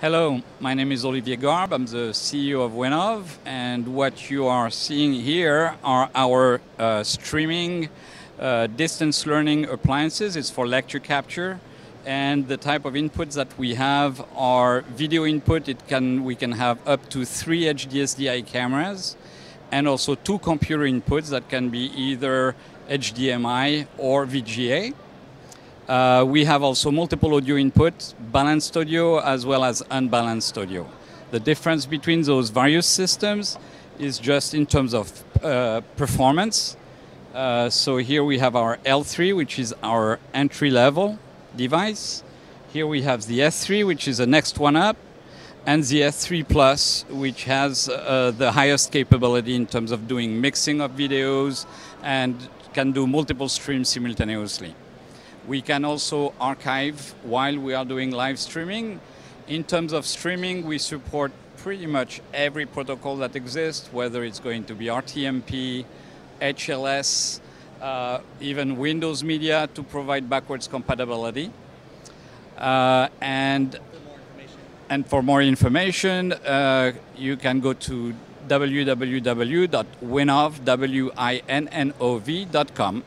Hello, my name is Olivier Garbe. I'm the CEO of Winnov, and what you are seeing here are our uh, streaming uh, distance learning appliances. It's for lecture capture, and the type of inputs that we have are video input. It can we can have up to three HDSDI cameras, and also two computer inputs that can be either HDMI or VGA. Uh, we have also multiple audio inputs, balanced audio as well as unbalanced audio. The difference between those various systems is just in terms of uh, performance. Uh, so here we have our L3, which is our entry level device. Here we have the S3, which is the next one up, and the S3 Plus, which has uh, the highest capability in terms of doing mixing of videos and can do multiple streams simultaneously. We can also archive while we are doing live streaming. In terms of streaming, we support pretty much every protocol that exists, whether it's going to be RTMP, HLS, uh, even Windows Media to provide backwards compatibility. Uh, and, and for more information, uh, you can go to www.winnov.com